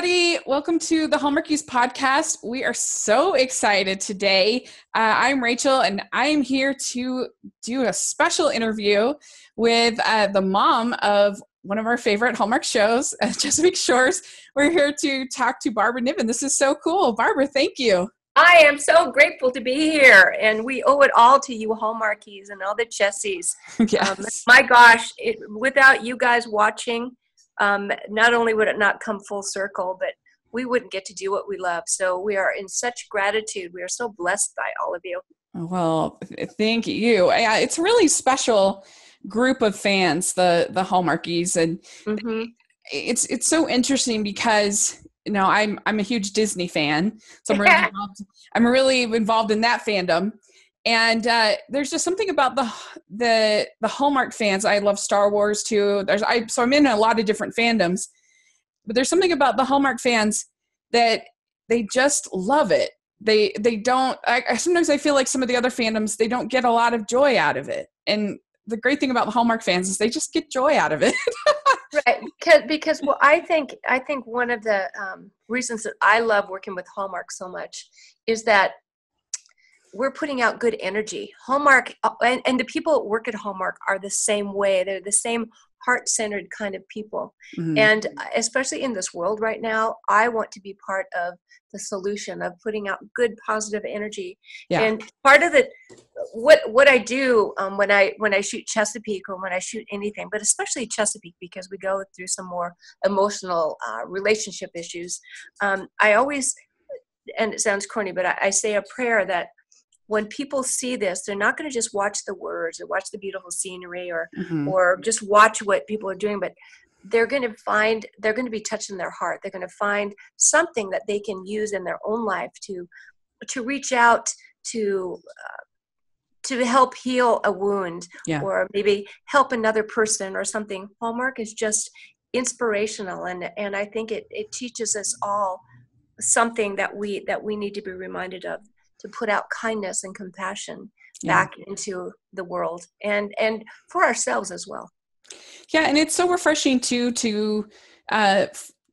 everybody. Welcome to the Hallmarkies podcast. We are so excited today. Uh, I'm Rachel, and I'm here to do a special interview with uh, the mom of one of our favorite Hallmark shows, uh, Chesapeake Shores. We're here to talk to Barbara Niven. This is so cool. Barbara, thank you. I am so grateful to be here, and we owe it all to you, Hallmarkies, and all the Chessies. yes. Um, my gosh, it, without you guys watching, um, not only would it not come full circle, but we wouldn't get to do what we love. So we are in such gratitude. We are so blessed by all of you. Well, thank you. It's a really special group of fans, the the Hallmarkies, and mm-hmm. it's it's so interesting because you know I'm I'm a huge Disney fan, so I'm really involved, I'm really involved in that fandom and uh, there's just something about the the the Hallmark fans. I love Star Wars too. There's I so I'm in a lot of different fandoms, but there's something about the Hallmark fans that they just love it. They they don't. I, sometimes I feel like some of the other fandoms they don't get a lot of joy out of it. And the great thing about the Hallmark fans is they just get joy out of it. right, because, because well, I think I think one of the um, reasons that I love working with Hallmark so much is that we're putting out good energy. Hallmark uh, and, and the people that work at Hallmark are the same way. They're the same heart-centered kind of people. Mm-hmm. And uh, especially in this world right now, I want to be part of the solution of putting out good positive energy. Yeah. And part of the what what I do um, when I when I shoot Chesapeake or when I shoot anything, but especially Chesapeake because we go through some more emotional uh, relationship issues. Um, I always and it sounds corny, but I, I say a prayer that when people see this they're not going to just watch the words or watch the beautiful scenery or mm-hmm. or just watch what people are doing but they're going to find they're going to be touching their heart they're going to find something that they can use in their own life to to reach out to uh, to help heal a wound yeah. or maybe help another person or something hallmark is just inspirational and and i think it, it teaches us all something that we that we need to be reminded of to put out kindness and compassion yeah. back into the world and and for ourselves as well yeah and it's so refreshing too to uh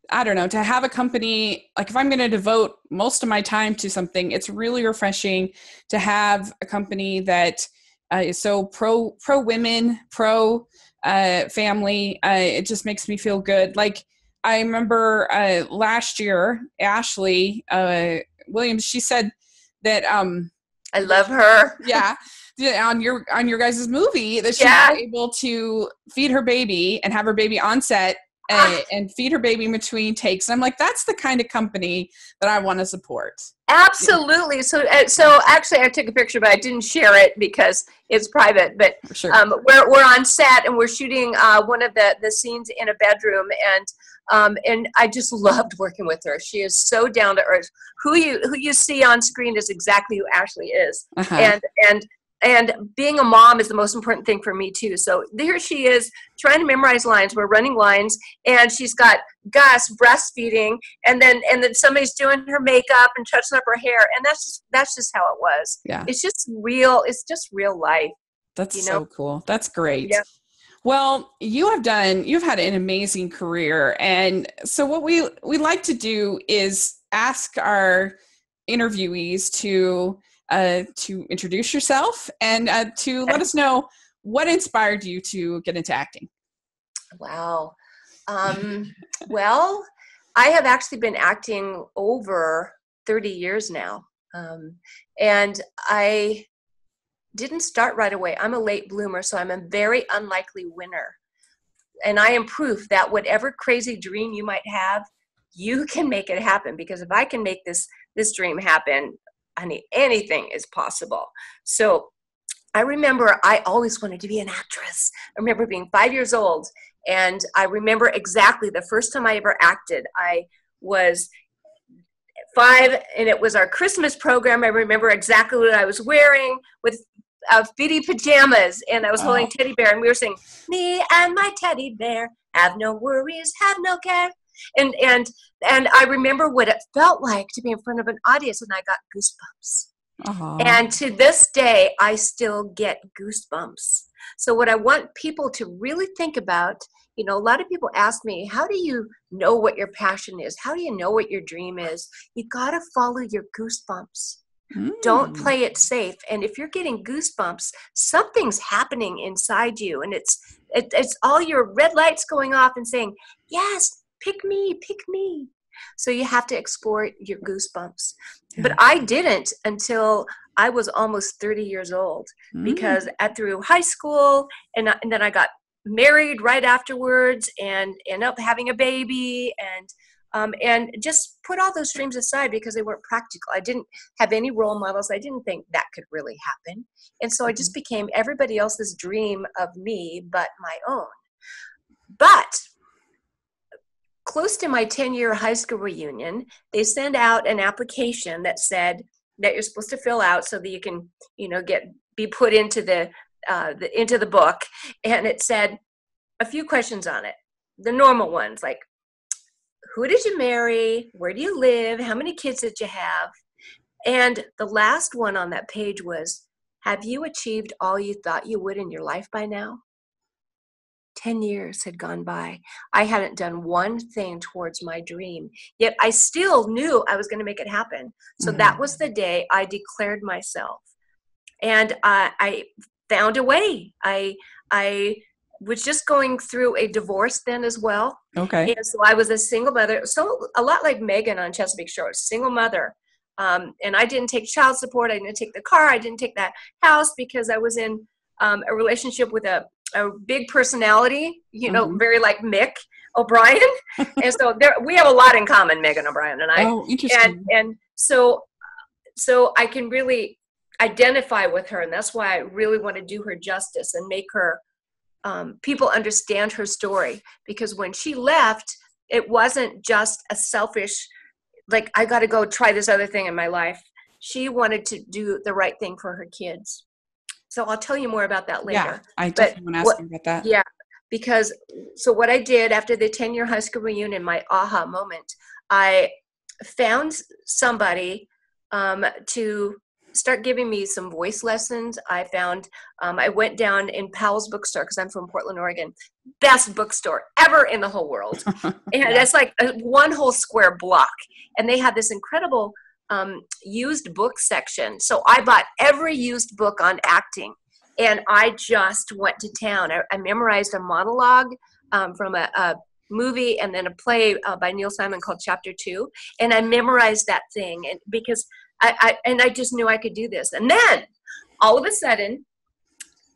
I don't know, to have a company, like if I'm going to devote most of my time to something, it's really refreshing to have a company that uh, is so pro pro women, pro uh, family. Uh, it just makes me feel good. Like I remember uh, last year, Ashley uh, Williams, she said that um I love her. yeah. On your on your guys' movie that she yeah. was able to feed her baby and have her baby on set and, ah. and feed her baby in between takes. And I'm like, that's the kind of company that I want to support. Absolutely. So, uh, so actually, I took a picture, but I didn't share it because it's private. But sure. um, we're we're on set and we're shooting uh, one of the the scenes in a bedroom, and um, and I just loved working with her. She is so down to earth. Who you who you see on screen is exactly who Ashley is, uh-huh. and and and being a mom is the most important thing for me too. So there she is trying to memorize lines. We're running lines, and she's got Gus breastfeeding, and then and then somebody's doing her makeup and touching up her hair, and that's just that's just how it was. Yeah, it's just real. It's just real life. That's you know? so cool. That's great. Yeah. Well, you have done, you've had an amazing career. And so, what we, we like to do is ask our interviewees to, uh, to introduce yourself and uh, to let us know what inspired you to get into acting. Wow. Um, well, I have actually been acting over 30 years now. Um, and I didn't start right away. I'm a late bloomer, so I'm a very unlikely winner. And I am proof that whatever crazy dream you might have, you can make it happen because if I can make this this dream happen, mean anything is possible. So I remember I always wanted to be an actress. I remember being 5 years old and I remember exactly the first time I ever acted. I was five and it was our christmas program i remember exactly what i was wearing with of bitty pajamas, and I was holding oh. teddy bear, and we were saying, "Me and my teddy bear have no worries, have no care." And and and I remember what it felt like to be in front of an audience, and I got goosebumps. Uh-huh. And to this day, I still get goosebumps. So what I want people to really think about you know, a lot of people ask me, how do you know what your passion is? How do you know what your dream is? You got to follow your goosebumps. Mm. Don't play it safe. And if you're getting goosebumps, something's happening inside you, and it's it, it's all your red lights going off and saying, "Yes, pick me, pick me." So you have to explore your goosebumps. Yeah. But I didn't until I was almost 30 years old mm. because at through high school and, and then I got married right afterwards and ended up having a baby and um, and just put all those dreams aside because they weren't practical. I didn't have any role models. I didn't think that could really happen. And so I just mm-hmm. became everybody else's dream of me but my own. But close to my 10 year high school reunion, they sent out an application that said that you're supposed to fill out so that you can, you know, get be put into the, uh, the into the book. And it said a few questions on it. The normal ones like who did you marry? Where do you live? How many kids did you have? And the last one on that page was Have you achieved all you thought you would in your life by now? 10 years had gone by. I hadn't done one thing towards my dream, yet I still knew I was going to make it happen. So mm-hmm. that was the day I declared myself. And uh, I found a way. I, I was just going through a divorce then as well. Okay. And so I was a single mother, so a lot like Megan on Chesapeake Shore, single mother. Um, and I didn't take child support. I didn't take the car. I didn't take that house because I was in um, a relationship with a a big personality, you know, mm-hmm. very like Mick O'Brien. and so there we have a lot in common, Megan O'Brien and I. Oh, interesting. And and so so I can really identify with her and that's why I really want to do her justice and make her um, people understand her story because when she left, it wasn't just a selfish like I got to go try this other thing in my life. She wanted to do the right thing for her kids. So I'll tell you more about that later. Yeah, I definitely but want to ask you about that. Yeah, because so what I did after the 10 year high school reunion, my aha moment, I found somebody um, to start giving me some voice lessons. I found um, I went down in Powell's bookstore because I'm from Portland, Oregon, best bookstore ever in the whole world, and yeah. it's like a, one whole square block, and they had this incredible um, used book section. So I bought every used book on acting and I just went to town. I, I memorized a monologue um, from a, a, movie and then a play uh, by Neil Simon called Chapter Two, and I memorized that thing and because I, I and I just knew I could do this. And then all of a sudden,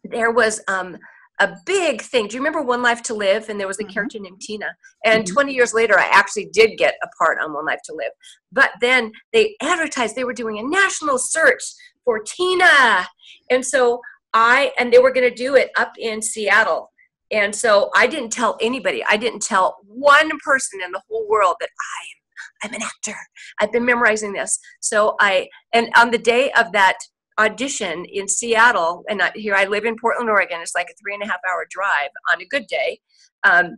there was um, a big thing. Do you remember One Life to Live? And there was a mm-hmm. character named Tina. And mm-hmm. 20 years later, I actually did get a part on One Life to Live. But then they advertised they were doing a national search for Tina. And so I, and they were going to do it up in Seattle. And so I didn't tell anybody. I didn't tell one person in the whole world that I am I'm an actor. I've been memorizing this. So I and on the day of that audition in Seattle, and I, here I live in Portland, Oregon. It's like a three and a half hour drive on a good day. Um,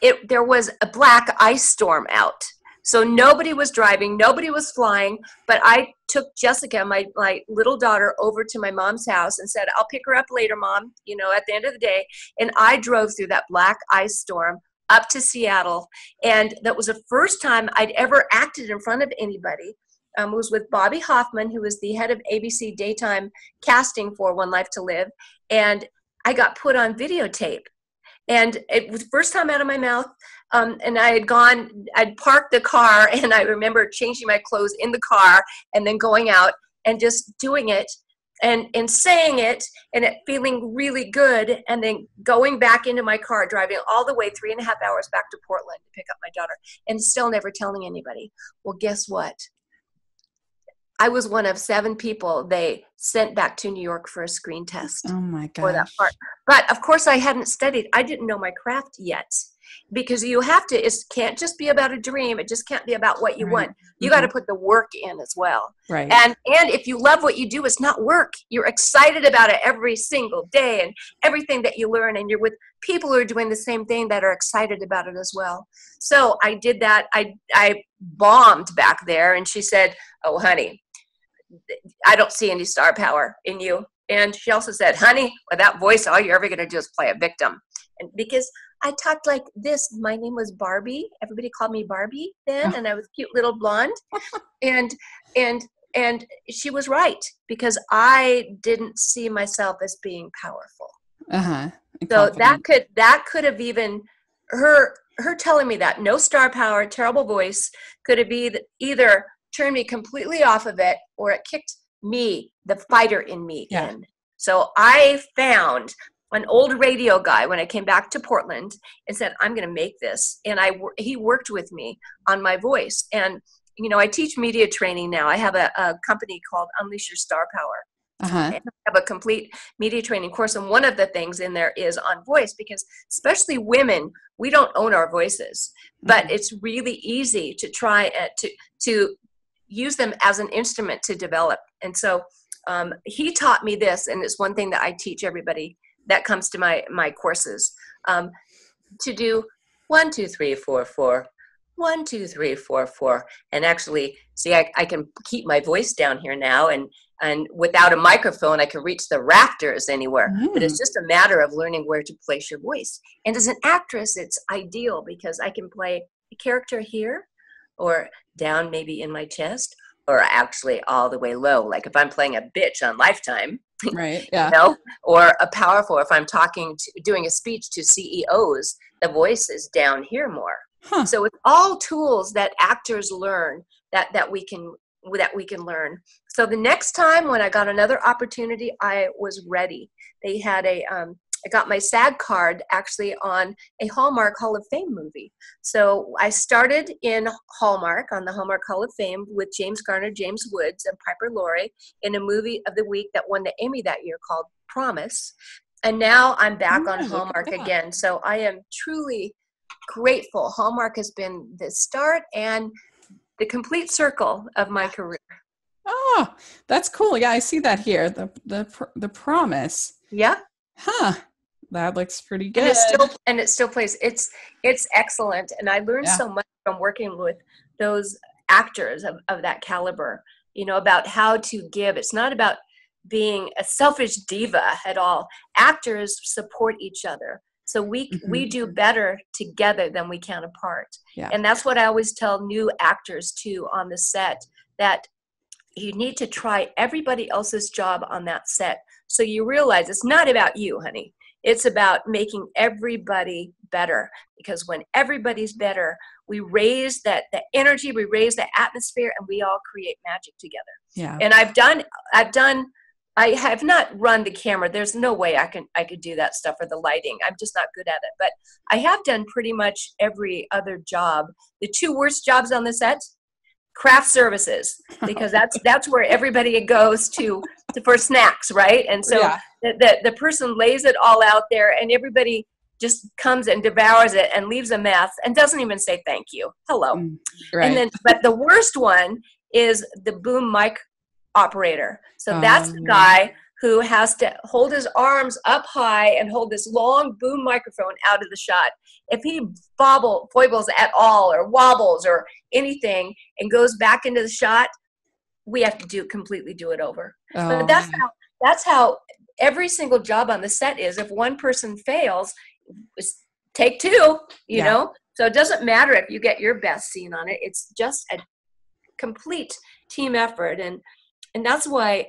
it there was a black ice storm out, so nobody was driving, nobody was flying. But I took Jessica, my my little daughter, over to my mom's house and said, "I'll pick her up later, mom." You know, at the end of the day, and I drove through that black ice storm up to Seattle, and that was the first time I'd ever acted in front of anybody um, was with Bobby Hoffman, who was the head of ABC daytime casting for One Life to Live, and I got put on videotape. And it was the first time out of my mouth. Um, and I had gone, I'd parked the car, and I remember changing my clothes in the car and then going out and just doing it and and saying it and it feeling really good and then going back into my car driving all the way three and a half hours back to portland to pick up my daughter and still never telling anybody well guess what I was one of seven people they sent back to New York for a screen test. Oh my god! For that part, but of course I hadn't studied. I didn't know my craft yet, because you have to. It can't just be about a dream. It just can't be about what you right. want. You mm-hmm. got to put the work in as well. Right. And and if you love what you do, it's not work. You're excited about it every single day and everything that you learn, and you're with people who are doing the same thing that are excited about it as well. So I did that. I I bombed back there, and she said, "Oh, honey." I don't see any star power in you. And she also said, honey, with that voice, all you're ever going to do is play a victim. And because I talked like this. My name was Barbie. Everybody called me Barbie then, and I was cute little blonde. and and and she was right because I didn't see myself as being powerful. Uh-huh. So that could that could have even her her telling me that no star power, terrible voice could have either either turned me completely off of it or it kicked me, the fighter in me, yeah. in. So I found an old radio guy when I came back to Portland and said, "I'm going to make this." And I he worked with me on my voice. And you know, I teach media training now. I have a, a company called Unleash Your Star Power. Uh-huh. I have a complete media training course, and one of the things in there is on voice because, especially women, we don't own our voices, but mm-hmm. it's really easy to try to to use them as an instrument to develop. And so, um, he taught me this, and it's one thing that I teach everybody that comes to my my courses um, to do one two three four four one two three four four and actually see I, I can keep my voice down here now and and without a microphone i can reach the rafters anywhere mm. but it's mm. just a matter of learning where to place your voice and as an actress it's ideal because i can play a character here or down maybe in my chest or actually all the way low like if i'm playing a bitch on lifetime right yeah. you know or a powerful if i'm talking to doing a speech to ceos the voice is down here more. Huh. so it's all tools that actors learn that that we can that we can learn. So the next time when i got another opportunity i was ready. They had a um, I got my SAG card actually on a Hallmark Hall of Fame movie. So I started in Hallmark on the Hallmark Hall of Fame with James Garner, James Woods, and Piper Laurie in a movie of the week that won the Emmy that year called Promise. And now I'm back oh, on Hallmark again. So I am truly grateful. Hallmark has been the start and the complete circle of my career. Oh, that's cool. Yeah, I see that here. The the the promise. Yeah. Huh that looks pretty good. And it still and it still plays. It's it's excellent, and I learned yeah. so much from working with those actors of, of that caliber. You know about how to give. It's not about being a selfish diva at all. Actors support each other. So we mm-hmm. we do better together than we can apart. Yeah. And that's what I always tell new actors too on the set that you need to try everybody else's job on that set so you realize it's not about you, honey. It's about making everybody better because when everybody's better, we raise that the energy, we raise the atmosphere, and we all create magic together. Yeah. And I've done, I've done, I have not run the camera. There's no way I can I could do that stuff or the lighting. I'm just not good at it. But I have done pretty much every other job. The two worst jobs on the set, craft services, because that's that's where everybody goes to for snacks, right? And so yeah the, the, the person lays it all out there and everybody just comes and devours it and leaves a mess and doesn't even say thank you hello mm, right. and then but the worst one is the boom mic operator so that's the um, guy who has to hold his arms up high and hold this long boom microphone out of the shot. If he bobble foibles at all or wobbles or anything and goes back into the shot we have to do completely do it over. Oh. but that's how that's how every single job on the set is. If one person fails take two you yeah. know? So it doesn't matter if you get your best scene on it. It's just a complete team effort. And and that's why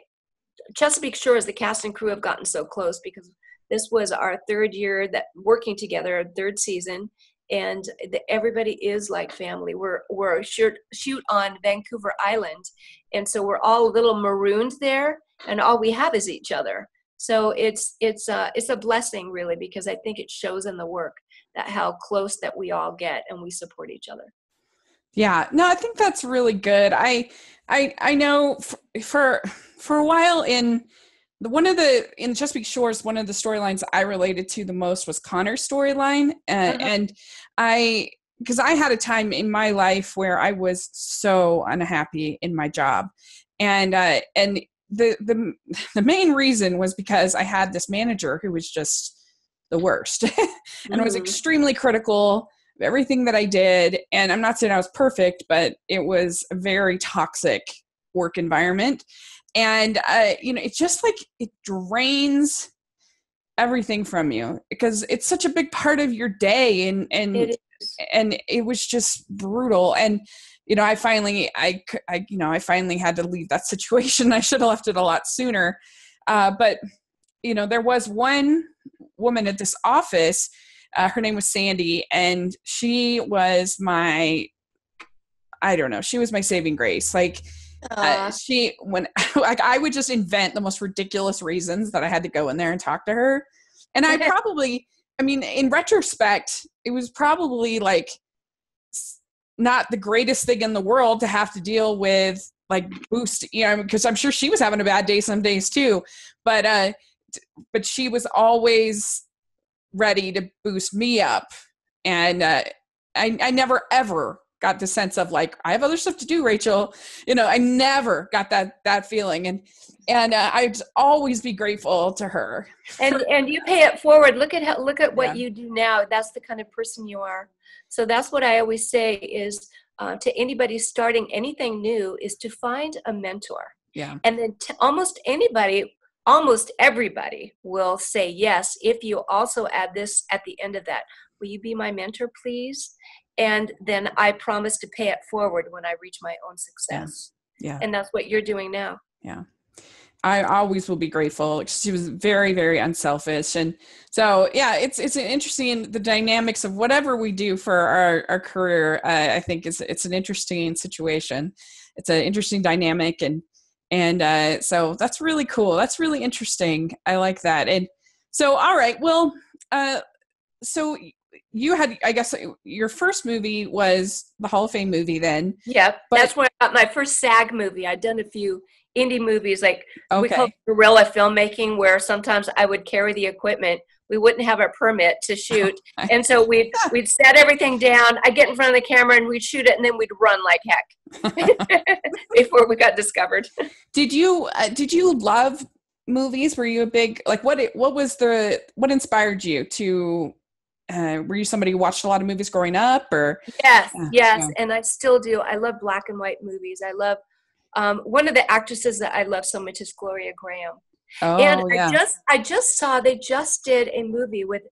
chesapeake shores the cast and crew have gotten so close because this was our third year that working together third season and the, everybody is like family. We're we're shoot, shoot on vancouver island and so we're all a little marooned there and all we have is each other. So it's it's a, it's a blessing really because i think it shows in the work that how close that we all get and we support each other yeah no i think that's really good i i i know for for, for a while in the, one of the in chesapeake shores one of the storylines i related to the most was connor's storyline uh, uh-huh. and i because i had a time in my life where i was so unhappy in my job and uh, and the the the main reason was because I had this manager who was just the worst and mm-hmm. was extremely critical everything that I did. And I'm not saying I was perfect, but it was a very toxic work environment. And uh, you know, it's just like it drains everything from you because it's such a big part of your day and and it and it was just brutal and you know i finally I, I you know i finally had to leave that situation i should have left it a lot sooner uh, but you know there was one woman at this office uh, her name was sandy and she was my i don't know she was my saving grace. Like uh, she when like I would just invent the most ridiculous reasons that I had to go in there and talk to her, and I probably, I mean, in retrospect, it was probably like not the greatest thing in the world to have to deal with like boost, you know, because I'm sure she was having a bad day some days too, but uh, but she was always ready to boost me up, and uh, I I never ever got the sense of like i have other stuff to do rachel. You know i never got that that feeling. And and uh, i'd always be grateful to her. And and you pay it forward. Look at how look at what yeah. you do now. That's the kind of person you are. So that's what i always say is uh, to anybody starting anything new is to find a mentor. Yeah. And then t- almost anybody almost everybody will say yes if you also add this at the end of that will you be my mentor please and then I promise to pay it forward when I reach my own success. Yeah. yeah. And that's what you're doing now. Yeah. I always will be grateful. She was very, very unselfish, and so yeah, it's it's an interesting the dynamics of whatever we do for our our career. Uh, I think is it's an interesting situation. It's an interesting dynamic, and and uh, so that's really cool. That's really interesting. I like that. And so, all right, well, uh, so you had i guess your first movie was the hall of fame movie then yeah but, that's when i got my first sag movie i'd done a few indie movies like okay. we call guerrilla filmmaking where sometimes i would carry the equipment we wouldn't have a permit to shoot. And so we'd we'd set everything down. I get in front of the camera and we'd shoot it and then we'd run like heck before we got discovered. Did you uh, did you love movies? Were you a big like what what was the what inspired you to uh, were you somebody who watched a lot of movies growing up or? Yes yes yeah. and i still do. I love black and white movies. I love um, one of the actresses that i love so much is gloria grahame oh, and yeah. i just i just saw they just did a movie with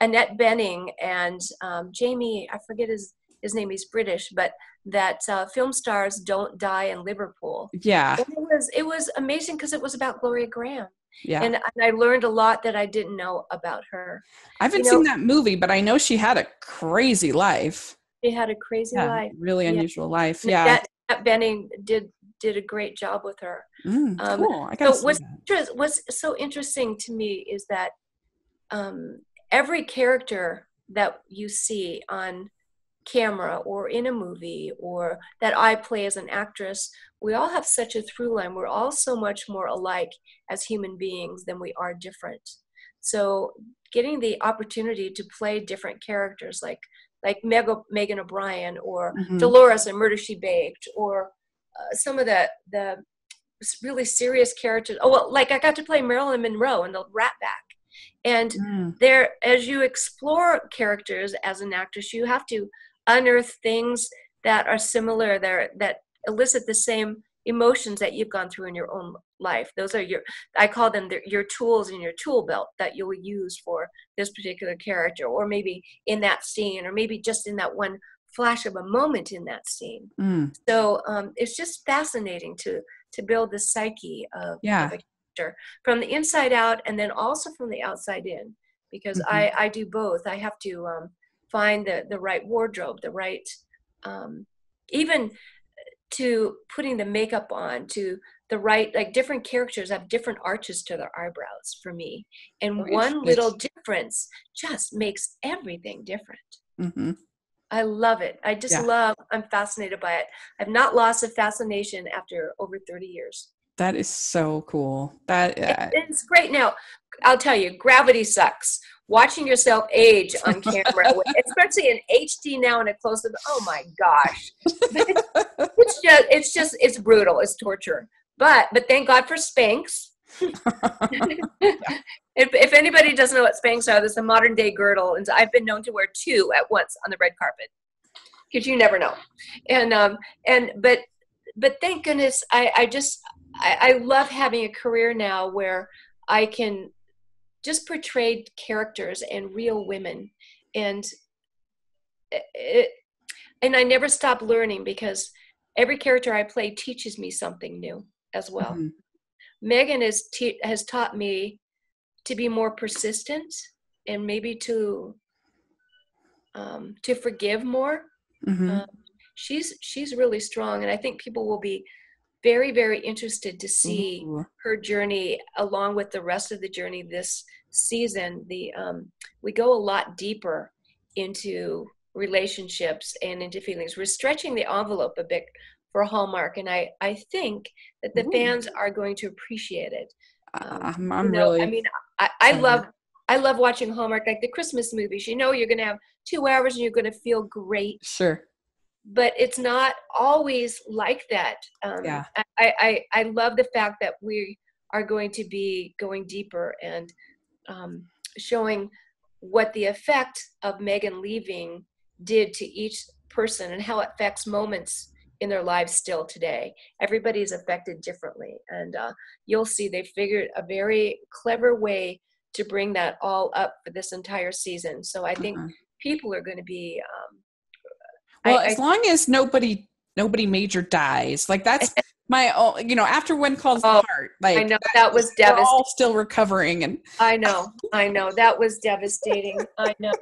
annette bening and um, jamie i forget his his name he's british but that uh, film stars don't die in liverpool yeah and it was it was amazing because it was about gloria Grahame. yeah. And, and, I learned a lot that I didn't know about her. I haven't you know, seen that movie, but I know she had a crazy life. She had a crazy yeah, life. Really unusual yeah. life. Yeah. That, that Bening did did a great job with her. Mm, um, cool. I so what's, what's so interesting to me is that um, every character that you see on camera or in a movie or that I play as an actress, we all have such a through line. We're all so much more alike as human beings than we are different. So getting the opportunity to play different characters like like Meg, Megan O'Brien or mm-hmm. Dolores and Murder She Baked or uh, some of the the really serious characters. Oh well, like I got to play Marilyn Monroe in the Rat Pack. And mm. there, as you explore characters as an actress, you have to unearth things that are similar there that elicit the same emotions that you've gone through in your own life those are your i call them the, your tools in your tool belt that you'll use for this particular character or maybe in that scene or maybe just in that one flash of a moment in that scene mm. so um, it's just fascinating to to build the psyche of, yeah. of, a character from the inside out and then also from the outside in because mm-hmm. i i do both i have to um, find the the right wardrobe, the right um, even to putting the makeup on to the right like different characters have different arches to their eyebrows for me and oh, one little difference just makes everything different mm-hmm. I love it i just yeah. love i'm fascinated by it i've not lost a fascination after over 30 years that is so cool that uh, it's great now i'll tell you gravity sucks watching yourself age on camera, especially in HD now in a close up. Oh my gosh, it's just it's just it's brutal. It's torture. But but thank God for Spanx. If, if anybody doesn't know what Spanx are, there's a modern day girdle, and I've been known to wear two at once on the red carpet because you never know. And um and but but thank goodness I I just I, I love having a career now where I can just portray characters and real women, and it, and I never stop learning because every character I play teaches me something new as well. Mm-hmm. Megan has te- has taught me to be more persistent and maybe to um, to forgive more. Mm-hmm. Um, she's she's really strong, and I think people will be very very interested to see Ooh. her journey along with the rest of the journey this season. The um, we go a lot deeper into relationships and into feelings. We're stretching the envelope a bit for Hallmark, and I I think that the Ooh. fans are going to appreciate it. Um, I'm, I'm you know, really. I mean, I, I love I love watching Hallmark, like the Christmas movies. You know, you're going to have two hours and you're going to feel great. Sure. But it's not always like that. Um, yeah. I, I, I love the fact that we are going to be going deeper and um, showing what the effect of Megan leaving did to each person and how it affects moments in their lives still today. Everybody's affected differently. And uh, you'll see they figured a very clever way to bring that all up for this entire season. So I think uh-huh. people are going to be. Um, well, I, as I, long as nobody nobody major dies, like that's my you know after when calls oh, the heart. Like I know that, that was devastating. All still recovering, and I know, I know that was devastating. I know.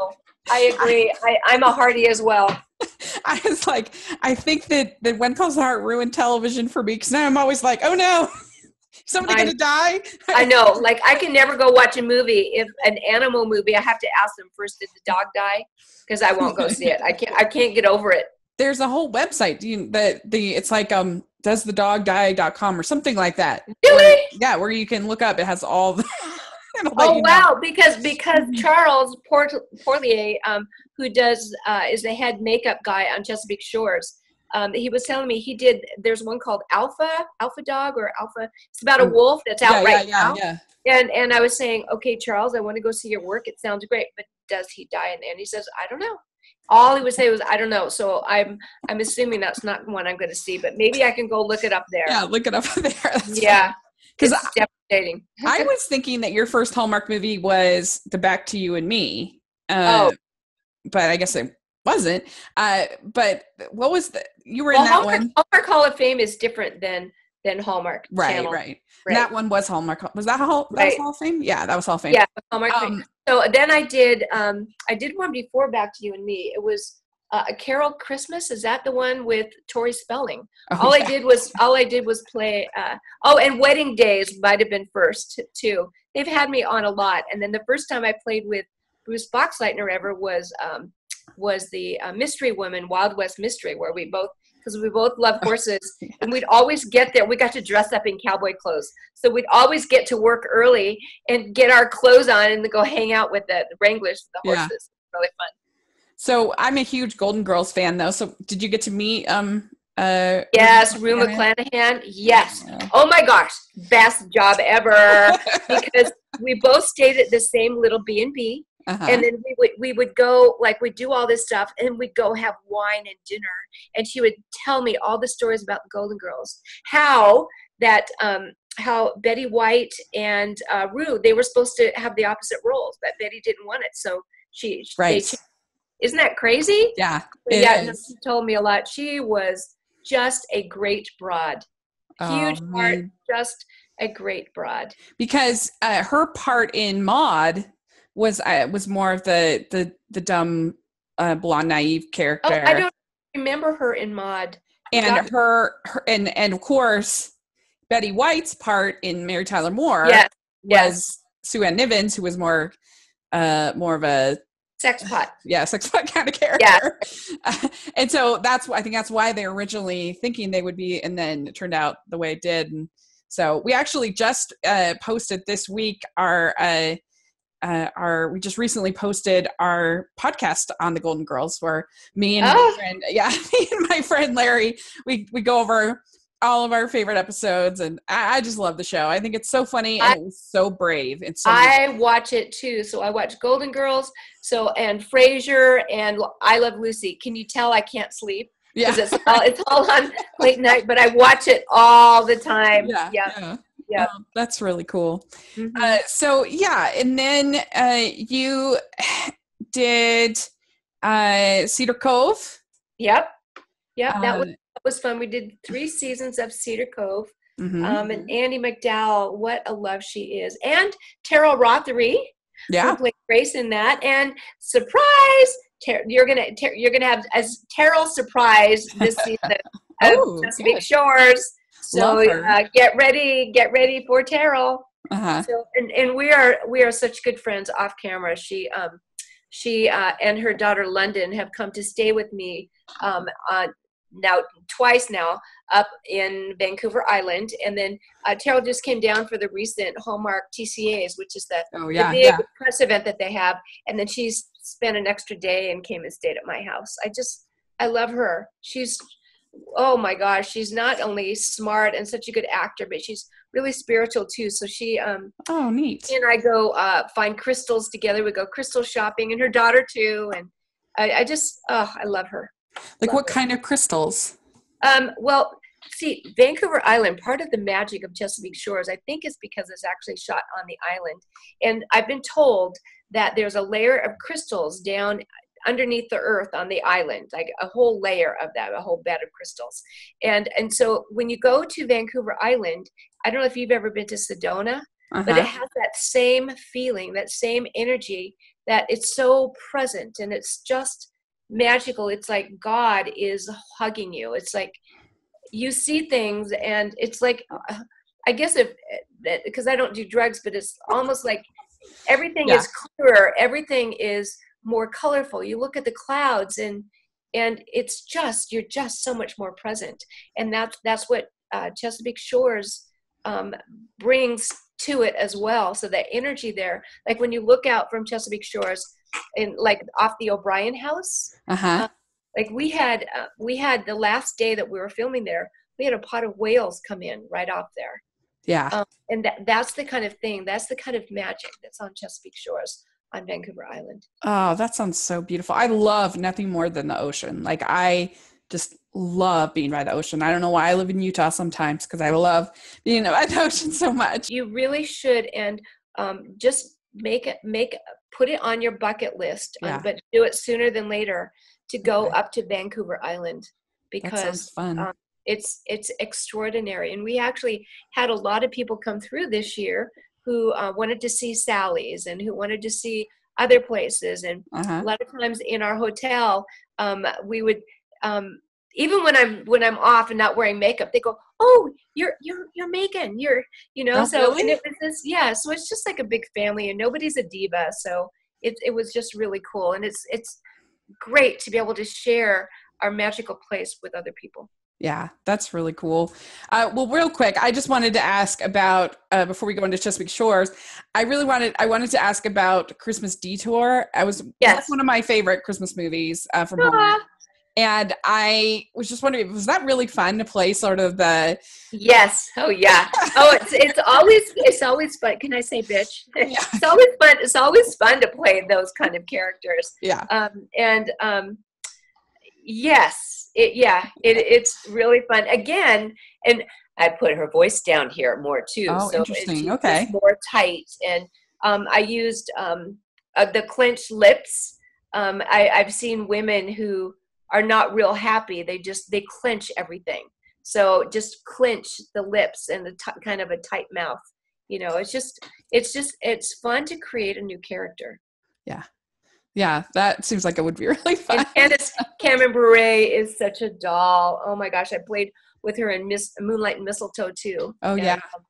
I agree. I, I'm a Heartie as well. I was like, I think that that When Calls the Heart ruined television for me because now I'm always like, oh no, somebody I, gonna die? I know. Like I can never go watch a movie if an animal movie. I have to ask them first, did the dog die? Because I won't go see it. I can't. I can't get over it. There's a whole website you, that the it's like um does the dog die.com or something like that. Really? Where, yeah, where you can look up. It has all the oh wow! Know. Because because Charles Port- Porlier, um, who does uh, is the head makeup guy on Chesapeake Shores, um, he was telling me he did. There's one called Alpha Alpha Dog or Alpha. It's about a mm. wolf that's out yeah, right yeah, now. Yeah, And and I was saying, okay, Charles, I want to go see your work. It sounds great, but does he die in the end? He says, I don't know. All he would say was, I don't know. So I'm I'm assuming that's not one I'm going to see, but maybe I can go look it up there. Yeah, look it up there. That's yeah. Because devastating. I was thinking that your first Hallmark movie was The Back to You and Me. Uh, oh. But I guess it wasn't. Uh, but what was the, you were well, in that Hallmark, one? Hallmark Hall of Fame is different than than Hallmark. Right, channel. right. Right. That one was Hallmark. Was that Hall? That right. was Hall of Fame. Yeah, that was Hall of Fame. Yeah, Hallmark. Um, so then I did. Um, I did one before Back to You and Me. It was uh, Carol Christmas. Is that the one with Tori Spelling? Oh, all yeah. I did was all I did was play. Uh, oh, and Wedding Days might have been first too. They've had me on a lot, and then the first time I played with Bruce Boxleitner ever was um, was the uh, Mystery Woman Wild West Mystery, where we both because we both love horses yeah. and we'd always get there we got to dress up in cowboy clothes so we'd always get to work early and get our clothes on and go hang out with the wranglers the horses yeah. really fun so I'm a huge Golden Girls fan, though. So did you get to meet? Um, uh, yes, Rue McClanahan. Yes. Yeah. Oh my gosh, best job ever! because we both stayed at the same little B and B, uh-huh. and then we would we would go like we'd do all this stuff, and we'd go have wine and dinner, and she would tell me all the stories about the Golden Girls, how that um, how Betty White and uh, Rue they were supposed to have the opposite roles, but Betty didn't want it, so she right. they isn't that crazy? Yeah. yeah, she told me a lot. She was just a great broad. Huge oh, heart, just a great broad. Because uh, her part in Maude was uh, was more of the the the dumb uh, blonde naive character. Oh, I don't remember her in Maude. And her, her and and of course Betty White's part in Mary Tyler Moore yes. was yes. Sue Ann Nivens, who was more uh more of a sex pot. Yeah, sex pot kind of character. Yeah. and so that's I think that's why they originally thinking they would be, and then it turned out the way it did. And so we actually just uh, posted this week our. Uh, uh, our we just recently posted our podcast on the Golden Girls where me and oh. my friend yeah me and my friend Larry we we go over all of our favorite episodes and I, I, just love the show i think it's so funny and I, was so brave and so i watch it too so i watch golden girls so and frasier and i love lucy can you tell i can't sleep yeah it's all, it's all on late night but i watch it all the time yeah, yeah. yeah. Yeah, that's really cool. Mm-hmm. Uh, so yeah, and then uh, you did uh, Cedar Cove. Yep, yep. That was uh, that was fun. We did three seasons of Cedar Cove. Mm-hmm. Um, and Andie MacDowell, what a love she is, and Teryl Rothery, yeah, who played Grace in that, and surprise, Ter- you're gonna ter- you're gonna have as Teryl surprise this season oh, of Big Shores. So uh, get ready, get ready for Teryl. Uh-huh. So and, and we are we are such good friends off camera. She um she uh, and her daughter London have come to stay with me um, on now twice now up in Vancouver Island, and then uh, Teryl just came down for the recent Hallmark TCAs, which is the, oh, yeah, the big yeah. press event that they have, and then she's spent an extra day and came and stayed at my house. I just I love her. She's oh my gosh, she's not only smart and such a good actor, but she's really spiritual too. So she um oh neat. and I go uh, find crystals together. We go crystal shopping, and her daughter too, and I, I just oh I love her. Like what kind of crystals? Um, well, see, Vancouver Island, part of the magic of Chesapeake Shores, I think is because it's actually shot on the island. And I've been told that there's a layer of crystals down underneath the earth on the island like a whole layer of that a whole bed of crystals and and so when you go to vancouver island i don't know if you've ever been to sedona uh-huh. but it uh-huh. has that same feeling that same energy that it's so present and it's just magical. It's like god is hugging you. It's like you see things and it's like i guess if because i don't do drugs but it's almost like everything yeah. is clearer. Everything is more colorful. You look at the clouds and and it's just you're just so much more present. And that's that's what uh, chesapeake shores um, brings to it as well. So that energy there like when you look out from chesapeake shores in like off the O'Brien house. Uh-huh. Uh, like we had uh, we had the last day that we were filming there, we had a pot of whales come in right off there. Yeah. Um, and that that's the kind of thing, that's the kind of magic that's on Chesapeake Shores on Vancouver Island. Oh, that sounds so beautiful. I love nothing more than the ocean. Like I just love being by the ocean. I don't know why I live in Utah sometimes because I love being by the ocean so much. You really should and um, just make it make put it on your bucket list, um, yeah. but do it sooner than later to go okay. up to Vancouver Island because um, it's it's extraordinary. And we actually had a lot of people come through this year who uh, wanted to see Sally's and who wanted to see other places. And uh-huh. a lot of times in our hotel, um, we would um, even when I'm when I'm off and not wearing makeup, they go, "Oh, you're you're you're Megan. You're you know." So it was this yeah. So it's just like a big family, and nobody's a diva. So it it was just really cool, and it's it's great to be able to share our magical place with other people. Yeah, that's really cool. Uh, well, real quick, I just wanted to ask about uh, before we go into Chesapeake Shores. I really wanted I wanted to ask about Christmas Detour. I was yes. one of my favorite Christmas movies uh, from home. And I was just wondering, was that really fun to play sort of the Yes. Oh yeah. Oh it's it's always it's always fun. Can I say bitch? Yeah. It's always fun. It's always fun to play those kind of characters. Yeah. Um and um yes, it yeah, it, it's really fun. Again, and I put her voice down here more too. Oh, so interesting. okay. More tight. And um I used um uh, the clenched lips. Um I, I've seen women who are not real happy. They just they clench everything. So just clench the lips and the t- kind of a tight mouth you know it's just it's just it's fun to create a new character. Yeah. Yeah that seems like it would be really fun. And Candace Cameron Bure is such a doll. Oh my gosh I played with her in Miss Moonlight and Mistletoe too. Oh and, yeah. um,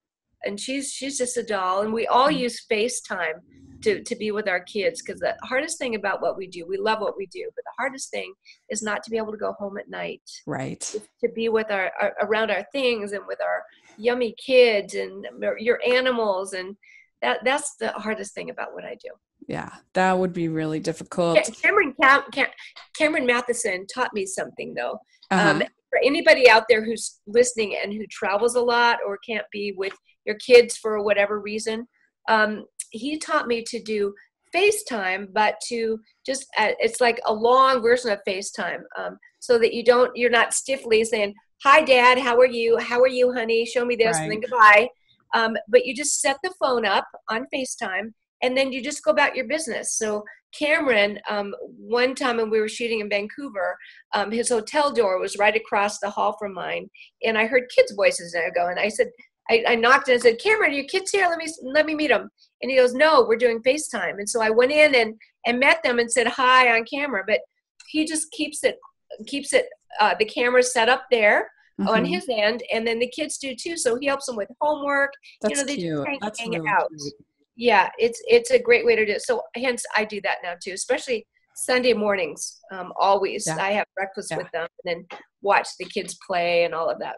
and she's she's just a doll. And we all mm. use FaceTime to, to be with our kids because the hardest thing about what we do we love what we do but the hardest thing is not to be able to go home at night. Right. To be with our, our around our things and with our yummy kids and your animals and that that's the hardest thing about what i do. Yeah that would be really difficult. Cameron Cam, Cam, cameron Mathison taught me something though. Uh-huh. um, for anybody out there who's listening and who travels a lot or can't be with your kids for whatever reason um, he taught me to do FaceTime, but to just uh, it's like a long version of FaceTime, um, so that you don't you're not stiffly saying, "Hi, Dad, how are you? How are you, honey? Show me this," right. and then goodbye. Um, but you just set the phone up on FaceTime and then you just go about your business. So Cameron, um, one time when we were shooting in Vancouver, um, his hotel door was right across the hall from mine, and I heard kids' voices. And I go, and I said, I, I knocked and I said, Cameron, are your kids here? Let me let me meet them. And he goes, No, we're doing FaceTime. And so I went in and and met them and said hi on camera. But he just keeps it keeps it uh, the camera set up there mm-hmm. on his end, and then the kids do too. So he helps them with homework. That's you know, they cute. just That's hang really out. Cute yeah it's it's a great way to do it so hence i do that now too especially sunday mornings um, always yeah. i have breakfast yeah. with them and then watch the kids play and all of that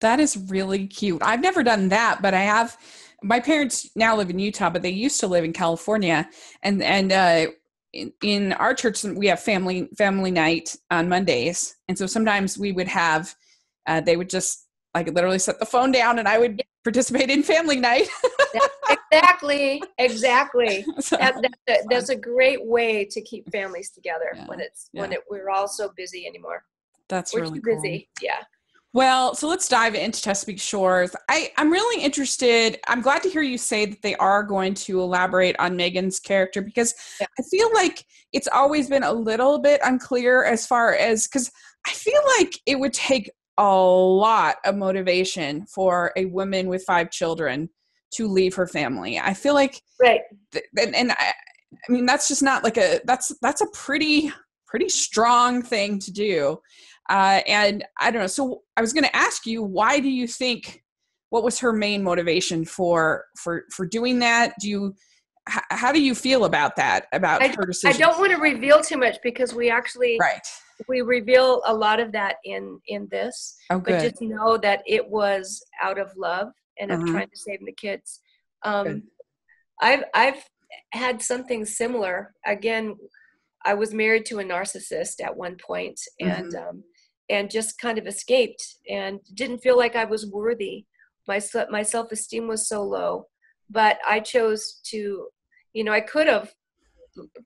that is really cute i've never done that but i have my parents now live in utah but they used to live in california and and uh in, in our church we have family family night on mondays and so sometimes we would have uh, they would just I could literally set the phone down and I would participate in family night. exactly, exactly. So, that, that's, a, that's, a, great way to keep families together yeah, when it's yeah. when it, we're all so busy anymore. That's we're really too busy. Cool. Yeah. Well, so let's dive into Chesapeake Shores. I, I'm really interested. I'm glad to hear you say that they are going to elaborate on Megan's character because yeah. I feel like it's always been a little bit unclear as far as because I feel like it would take a lot of motivation for a woman with five children to leave her family. I feel like right, th- and, and I, I mean that's just not like a that's that's a pretty pretty strong thing to do. Uh, and I don't know. So I was going to ask you, why do you think? What was her main motivation for for for doing that? Do you how do you feel about that about I, her decision? I don't want to reveal too much because we actually right we reveal a lot of that in in this oh, good. but just know that it was out of love and uh-huh. of trying to save the kids um, i've i've had something similar again i was married to a narcissist at one point and mm-hmm. um, and just kind of escaped and didn't feel like i was worthy my my self-esteem was so low but i chose to you know i could have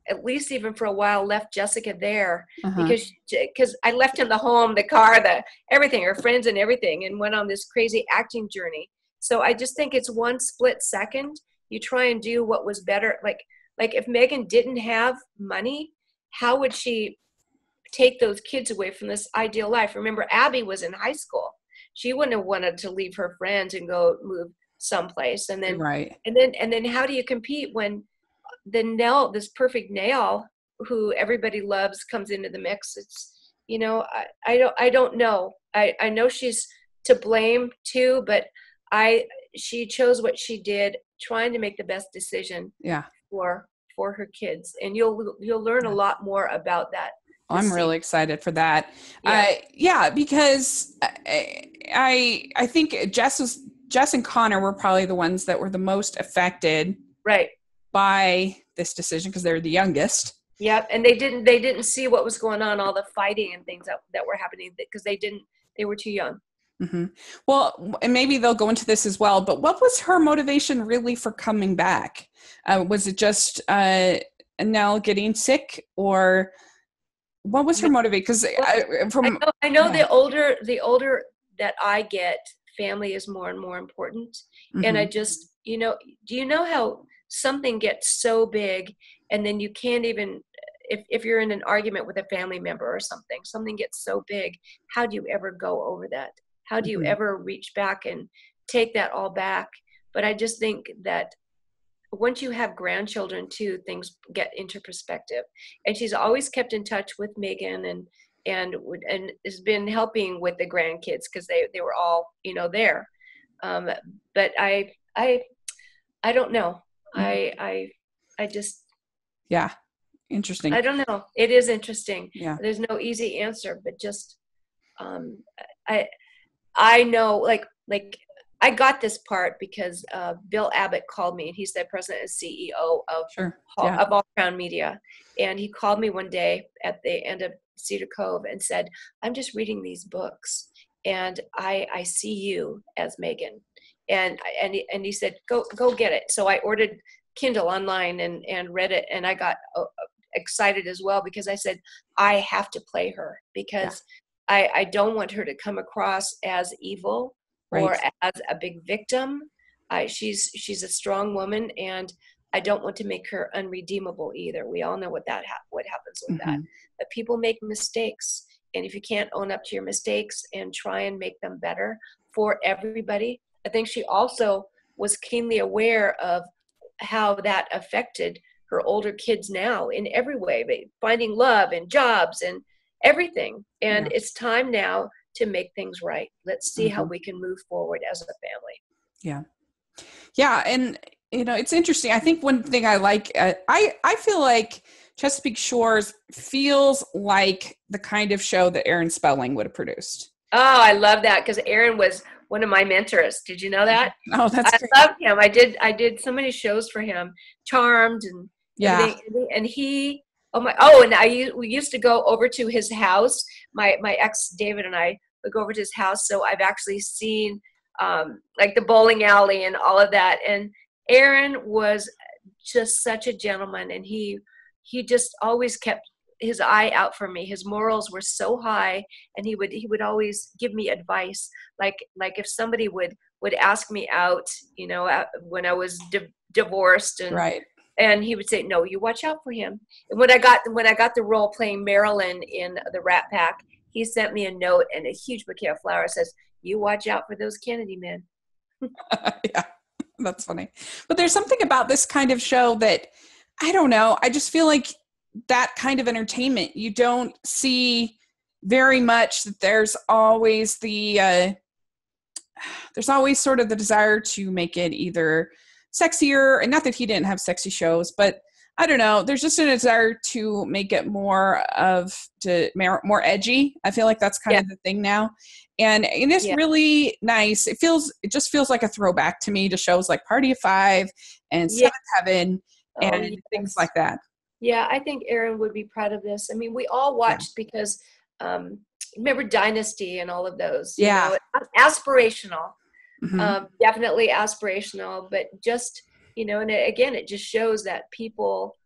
at least even for a while left Jessica there uh-huh. because because I left him the home, the car, the everything, her friends and everything, and went on this crazy acting journey. So I just think it's one split second. You try and do what was better. Like like if Megan didn't have money, how would she take those kids away from this ideal life? Remember, Abby was in high school. She wouldn't have wanted to leave her friends and go move someplace. And then right. And then and then how do you compete when the Nell, this perfect Nell, who everybody loves, comes into the mix. It's you know, I, I don't I don't know. I I know she's to blame too, but I she chose what she did, trying to make the best decision. Yeah. For for her kids, and you'll you'll learn a lot more about that. I'm see. really excited for that. Yeah, uh, yeah because I, I I think Jess was Jess and Connor were probably the ones that were the most affected. Right by this decision because they're the youngest. Yep, and they didn't they didn't see what was going on, all the fighting and things that, that were happening because they didn't they were too young. Mm-hmm. Well, and maybe they'll go into this as well. But what was her motivation really for coming back? Uh, was it just uh, Nell getting sick, or what was her motivation? Because from I know, I know yeah. the older the older that I get, family is more and more important. Mm-hmm. And I mm-hmm. just you know, do you know how something gets so big and then you can't even if, if you're in an argument with a family member or something something gets so big how do you ever go over that how do you mm-hmm. ever reach back and take that all back but i just think that once you have grandchildren too things get into perspective and she's always kept in touch with megan and and and has been helping with the grandkids because they they were all you know there um, but i i i don't know I I I just yeah, interesting. I don't know. It is interesting. Yeah. There's no easy answer, but just um I I know like like I got this part because uh, Bill Abbott called me, and he's the president and CEO of sure. yeah. of All Crown Media. And he called me one day at the end of Cedar Cove and said, "I'm just reading these books, and I I see you as Megan, and and he, and he said go go get it so i ordered kindle online and and read it and i got uh, excited as well because i said i have to play her because yeah. i i don't want her to come across as evil right. or as a big victim I, she's she's a strong woman, and I don't want to make her unredeemable either. We all know what that ha- what happens with mm-hmm. that. But people make mistakes, and if you can't own up to your mistakes and try and make them better for everybody, I think she also was keenly aware of how that affected her older kids now in every way, finding love and jobs and everything. And yeah. it's time now to make things right. Let's see mm-hmm. how we can move forward as a family. Yeah. Yeah. And, you know, it's interesting. I think one thing I like, uh, I, I feel like Chesapeake Shores feels like the kind of show that Aaron Spelling would have produced. Oh, I love that because Aaron was one of my mentors. Did you know that? Oh, that's I great. love him. I did I did so many shows for him, Charmed and yeah, and he oh my oh and I we used to go over to his house. My my ex David and I would go over to his house. So I've actually seen um, like the bowling alley and all of that. And Aaron was just such a gentleman, and he he just always kept his eye out for me his morals were so high and he would he would always give me advice like like if somebody would would ask me out you know when i was di- divorced and right and he would say no you watch out for him and when i got when i got the role playing marilyn in the rat pack he sent me a note and a huge bouquet of flowers says you watch out for those kennedy men yeah that's funny but there's something about this kind of show that i don't know i just feel like that kind of entertainment. You don't see very much that there's always the uh, there's always sort of the desire to make it either sexier and not that he didn't have sexy shows but i don't know there's just a desire to make it more of to more edgy i feel like that's kind yeah. of the thing now and, and it's yeah. really nice it feels it just feels like a throwback to me to shows like party of five and seventh heaven oh, and yes. things like that yeah, I think Aaron would be proud of this. I mean, we all watched yeah. because um, remember Dynasty and all of those. Yeah, know, aspirational, mm-hmm. um, definitely aspirational, but just you know, and it, again, it just shows that people,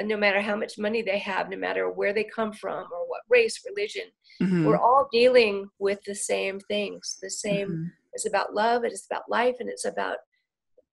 no matter how much money they have, no matter where they come from or what race, religion, mm-hmm. we're all dealing with the same things. The same. Mm-hmm. It's about love. It is about life, and it's about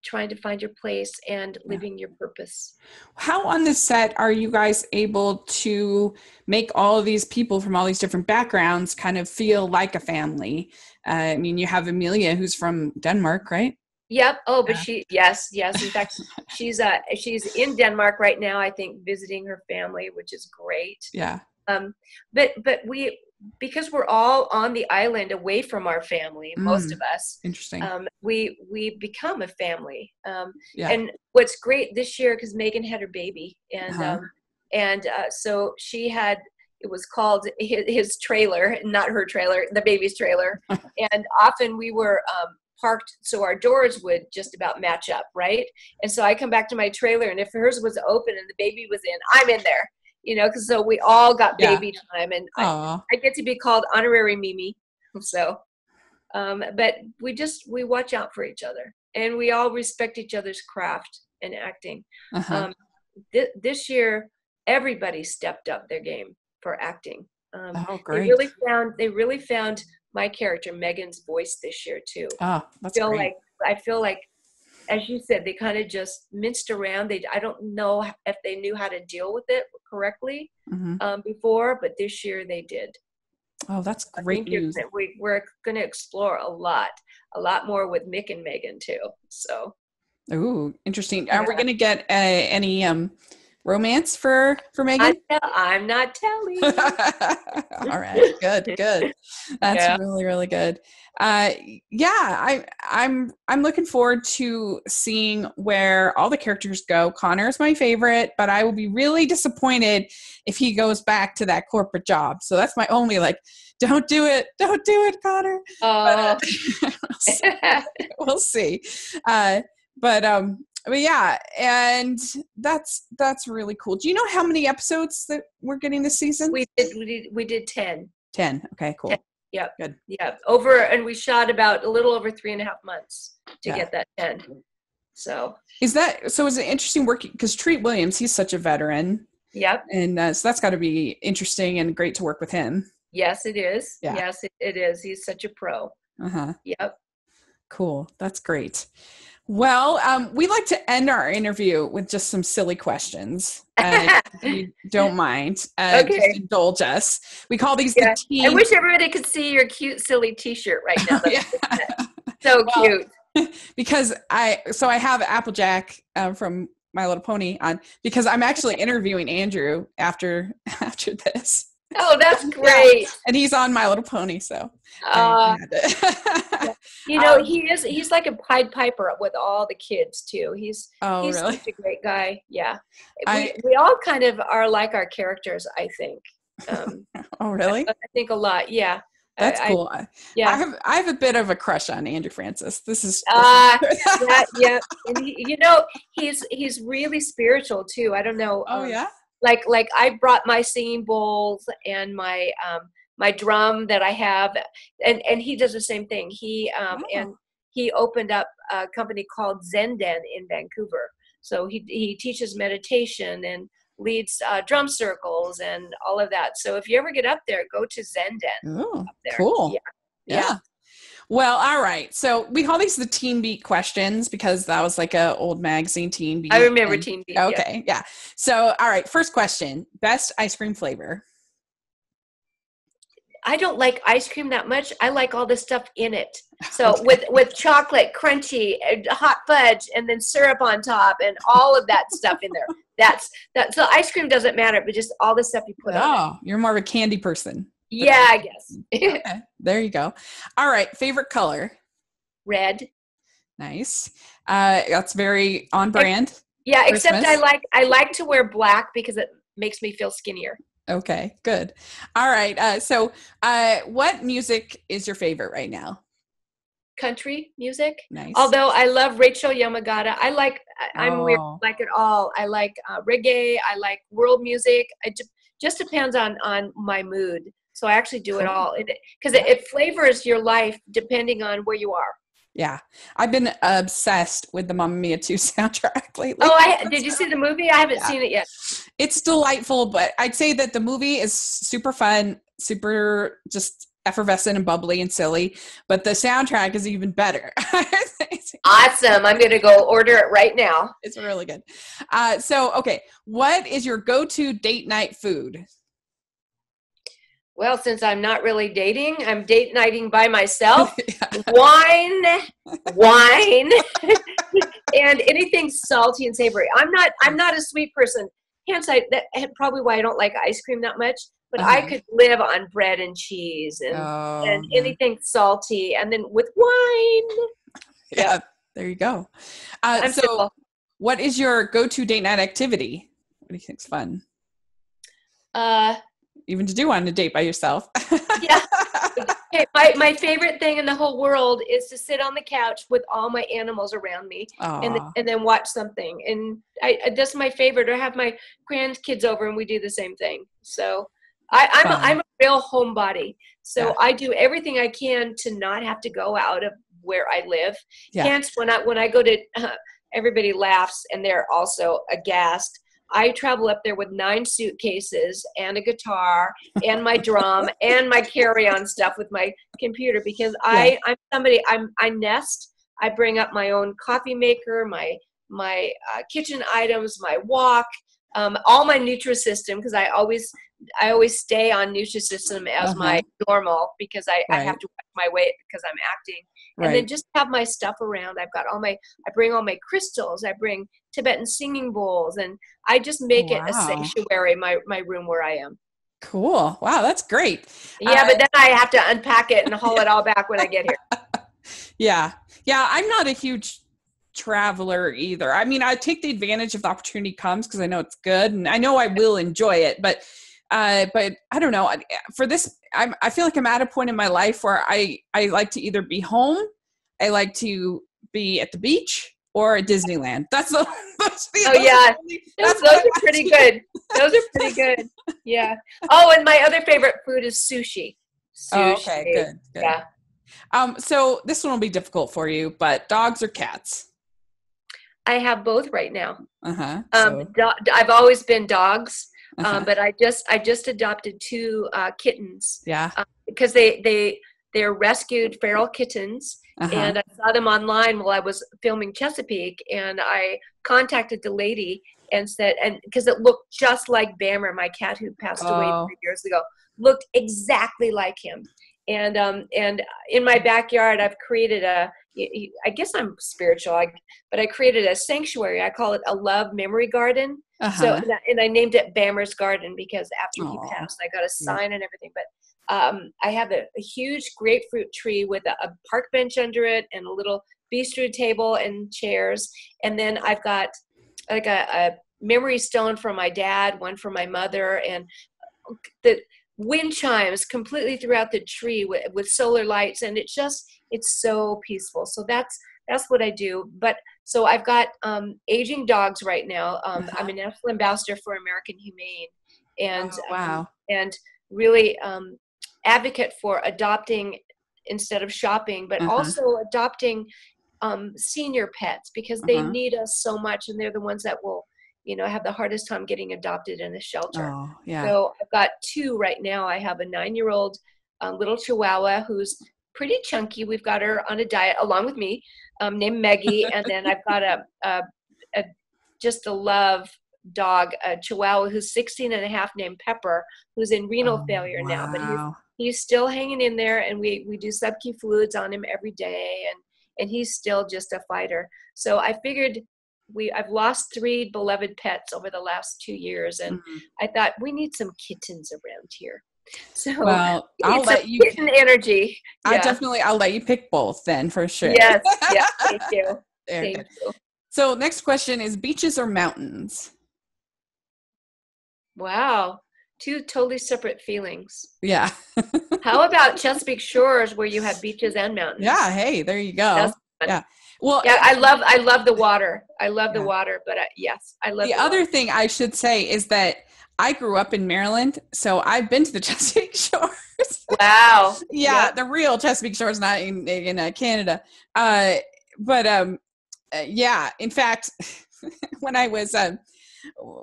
trying to find your place and living your purpose. How on the set are you guys able to make all of these people from all these different backgrounds kind of feel like a family? Uh, I mean, you have Amelia who's from Denmark, right? Yep. Oh, but yeah. she yes, yes. In fact, she's uh she's in Denmark right now. I think visiting her family, which is great. Yeah. Um, but but we because we're all on the island away from our family, mm, most of us. Interesting. Um, we we become a family. Um, yeah. And what's great this year because Megan had her baby, and uh-huh. um, and uh, so she had it was called his, his, trailer, not her trailer, the baby's trailer. and often we were um, parked so our doors would just about match up, right? And so I come back to my trailer, and if hers was open and the baby was in, I'm in there you know, because so we all got baby yeah. time, and I, I, get to be called honorary Mimi. So, um, but we just we watch out for each other, and we all respect each other's craft and acting. Uh-huh. Um, th- this year, everybody stepped up their game for acting. Um, oh, great! They really found they really found my character Megan's voice this year too. Oh, that's I feel great. like I feel like as you said, they kind of just minced around. They I don't know if they knew how to deal with it correctly mm-hmm. um, before, but this year they did. Oh, that's great news. We, we're going to explore a lot, a lot more with Mick and Megan too. So. Ooh, interesting. Are we going to get uh, any um, romance for for Megan? I'm not telling. All right, good, good. That's yeah. really really good. Uh, yeah, I I'm I'm looking forward to seeing where all the characters go. Connor is my favorite, but I will be really disappointed if he goes back to that corporate job. So that's my only like. Don't do it! Don't do it, Connor. Uh, but, uh, we'll see. we'll see. Uh, but um, but yeah, and that's that's really cool. Do you know how many episodes that we're getting this season? We did we did we did ten. Ten. Okay, cool. 10. Yep. Good. Yeah. Over and we shot about a little over three and a half months to yeah. get that ten. So is that so? Is it interesting working because Treat Williams? He's such a veteran. Yep. And uh, so that's got to be interesting and great to work with him. Yes, it is. Yeah. Yes, it, it is. He's such a pro. Uh huh. Yep. Cool. That's great. Well, um, we like to end our interview with just some silly questions. Uh, if you don't mind, uh, Okay. just indulge us. We call these Yeah, the team. I wish everybody could see your cute, silly T-shirt right now. Yeah. so Well, cute. because I so I have Applejack uh, from My Little Pony on because I'm actually interviewing Andrew after after this, Oh, that's great. and he's on My Little Pony. So Uh, you know, um, he is. He's like a Pied Piper with all the kids too. He's oh he's really? such a great guy. Yeah, I- we we all kind of are like our characters. I think. Um, Oh really? I think a lot. Yeah. That's I- cool. I, yeah. I have I have a bit of a crush on Andrew Francis. This is Ah, yeah, yeah. And he, you know, he's he's really spiritual too. I don't know. oh um, yeah. Like like I brought my singing bowls and my um my drum that I have, and and he does the same thing. He um Oh. and he opened up a company called Zenden in Vancouver. So he he teaches meditation and leads uh, drum circles and all of that. So if you ever get up there, go to Zenden. Oh, there. cool. Yeah. Yeah. Yeah. Well, all right. So we call these the Teen Beat questions because that was like a old magazine Teen Beat. I remember and- Team Beat. Okay, yeah. So, all right. First question: Best ice cream flavor. I don't like ice cream that much. I like all the stuff in it. So with with chocolate, crunchy, hot fudge, and then syrup on top, and all of that stuff in there. That's that. So ice cream doesn't matter, but just all the stuff you put on. it. Oh, you're more of a candy person. Yeah, I guess. Okay, there you go. All right. Favorite color. Red. Nice. Uh, that's very on brand. Yeah, except I like I like to wear black because it makes me feel skinnier. Okay, good. All right. Uh, so, uh, what music is your favorite right now? Country music. Nice. Although I love Rachel Yamagata, I like I- I'm weird, Oh. I like it all. I like uh, reggae. I like world music. It ju- just depends on on my mood. So I actually do it all because it, it flavors your life depending on where you are. Yeah, I've been obsessed with the Mamma Mia 2 soundtrack lately. Oh, I did you see the movie? I haven't Yeah. seen it yet. It's delightful, but I'd say that the movie is super fun, super just effervescent and bubbly and silly, but the soundtrack is even better. Awesome! I'm gonna go order it right now. it's really good. Uh, so, okay, what is your go-to date night food? Well, since I'm not really dating, I'm date nighting by myself. Yeah. wine, wine, and anything salty and savory. I'm not. I'm not a sweet person. Hence, I that probably why I don't like ice cream that much. But I Uh-huh. could live on bread and cheese and Oh, and anything salty, and then with wine. yeah, there you go. Uh, so, simple. what is your go-to date night activity? What do you think's fun? Uh, Even to do on a date by yourself? Yeah. my my favorite thing in the whole world is to sit on the couch with all my animals around me. and and then watch something. And I that's my favorite. Or have my grandkids over and we do the same thing. So I, I'm a. I'm a real homebody. So Yeah. I do everything I can to not have to go out of where I live. Yeah. Hence, when I when I go to, everybody laughs and they're also aghast. I travel up there with nine suitcases and a guitar and my drum and my carry-on stuff with my computer because I I'm somebody I'm I nest. I bring up my own coffee maker, my my uh, kitchen items, my wok, um, all my Nutrisystem because I always I always stay on Nutrisystem as my normal because I, I have Uh-huh. To watch my weight because I'm acting and then just have my stuff around. I've got all my, I bring all my crystals. I bring Tibetan singing bowls, and I just make it a sanctuary. My my room where I am. Cool. Wow, that's great. Yeah, Uh, but then I have to unpack it and haul it all back when I get here. Yeah. Yeah, I'm not a huge traveler either. I mean, I take the advantage if the opportunity comes because I know it's good and I know I will enjoy it, but uh but I don't know. For this I'm I feel like I'm at a point in my life where I I like to either be home, I like to be at the beach or at Disneyland. That's the that's the Oh, yeah. only- Those, those are pretty good. Those are pretty good. Yeah. Oh, and my other favorite food is sushi. Sushi. Oh, okay, good. good. Yeah. Um so this one will be difficult for you, but dogs or cats? I have both right now. Uh-huh. Um, so, do- I've always been dogs, uh-huh. um, but I just I just adopted two uh, kittens yeah. because they they they're rescued feral kittens, Uh-huh. and I saw them online while I was filming Chesapeake, and I contacted the lady and said, and because it looked just like Bammer, my cat who passed away Oh. three years ago, looked exactly like him. And um and in my backyard, I've created a i guess I'm spiritual, I, but I created a sanctuary. I call it a love memory garden. uh-huh. So and I, and I named it Bammer's Garden because after he Aw. passed, I got a sign and everything. But um, I have a, a huge grapefruit tree with a, a park bench under it and a little bistro table and chairs. And then I've got like a, a memory stone for my dad, one for my mother, and the wind chimes completely throughout the tree with, with solar lights. And it just it's so peaceful. So that's that's what I do. But so I've got um, aging dogs right now. Um, I'm a national ambassador for American Humane, and Oh, wow. um, and really um, advocate for adopting instead of shopping, but Uh-huh. also adopting um, senior pets because they Uh-huh. need us so much, and they're the ones that will, you know, I have the hardest time getting adopted in a shelter. oh, yeah. So I've got two right now. I have a nine-year-old uh, little Chihuahua who's pretty chunky. We've got her on a diet along with me, um, named Meggie, and then I've got a, a, a just a love dog, a Chihuahua who's 16 and a half, named Pepper, who's in renal Oh, failure now, but he's he's still hanging in there, and we we do sub-Q fluids on him every day, and and he's still just a fighter. So I figured. We, I've lost three beloved pets over the last two years, and Mhm. I thought we need some kittens around here. So Well, I'll let you. kitten energy. I definitely, I'll let you pick both then for sure. Yes. Yeah. Thank you. There. Thank you. So next question is beaches or mountains? Wow. Two totally separate feelings. Yeah. How about Chesapeake Shores, where you have beaches and mountains? Yeah. Hey, there you go. That's. Yeah. Well, Yeah, I love I love the water. I love the water, but I, yes, I love the the other water. thing I should say is that I grew up in Maryland, so I've been to the Chesapeake Shores. Wow. yeah, Yep. the real Chesapeake Shores, not in in uh, Canada. Uh, but um, uh, yeah, in fact, when I was um,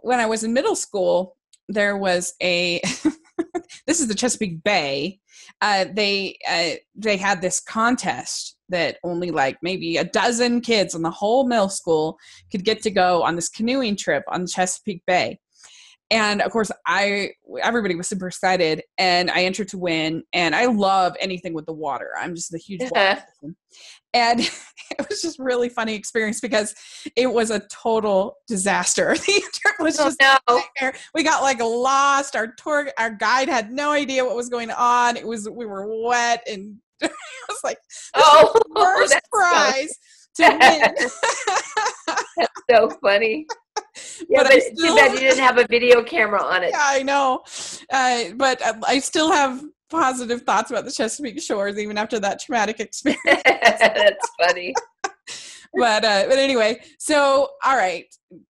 when I was in middle school, there was a. this is the Chesapeake Bay. Uh, they uh, they had this contest that only like maybe a dozen kids in the whole middle school could get to go on this canoeing trip on the Chesapeake Bay. And of course i everybody was super excited and i entered to win and i love anything with the water. I'm just a huge water person. and it was just really funny experience because it was a total disaster. The trip was Oh, just no. we got like lost. Our tour our guide had no idea what was going on. It was we were wet and it was like Oh, first prize to win that's so funny. Yeah, But but, I too bad you didn't have a video camera on it. yeah, I know. Uh, but uh, I still have positive thoughts about the Chesapeake Shores even after that traumatic experience. That's funny. but uh, but anyway, so all right,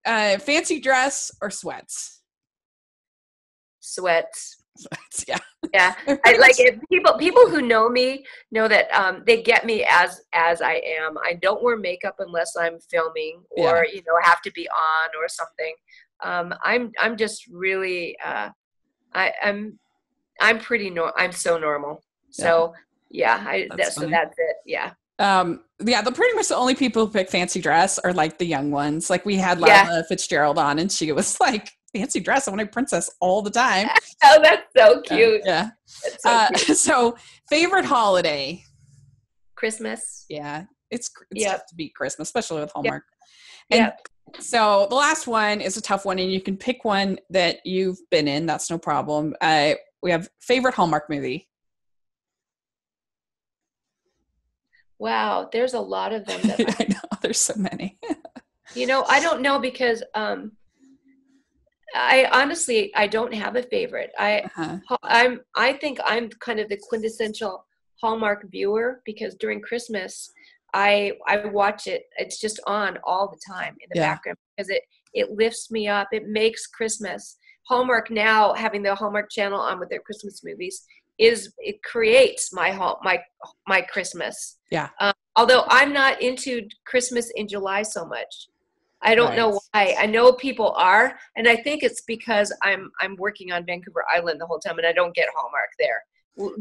uh, fancy dress or sweats? Sweats. Yeah. Yeah, I like People people who know me know that um, they get me as as I am. I don't wear makeup unless I'm filming or you know have to be on or something. Um, I'm I'm just really uh, I, I'm I'm pretty nor I'm so normal. So yeah, I That's that's so that's it. Yeah. Um, yeah, the pretty much the only people who pick fancy dress are like the young ones. Like we had Yeah. Lila Fitzgerald on, and she was like, "Fancy dress, I want a princess all the time." Oh, that's so cute. yeah. So Uh, cute. so favorite holiday? Christmas. Yeah, it's it's Yep. tough to beat Christmas, especially with Hallmark. Yep. And so the last one is a tough one, and you can pick one that you've been in. That's no problem. Uh, we have favorite Hallmark movie. Wow, there's a lot of them I know there's so many. You know, I don't know because um I honestly I don't have a favorite. I Uh-huh. I'm I think I'm kind of the quintessential Hallmark viewer because during Christmas I I watch it. It's just on all the time in the Yeah. background because it it lifts me up. It makes Christmas. Hallmark now having the Hallmark channel on with their Christmas movies is it creates my hall my my Christmas. Yeah. Um, although I'm not into Christmas in July so much. I don't know why. I know people are, and I think it's because I'm I'm working on Vancouver Island the whole time, and I don't get Hallmark there.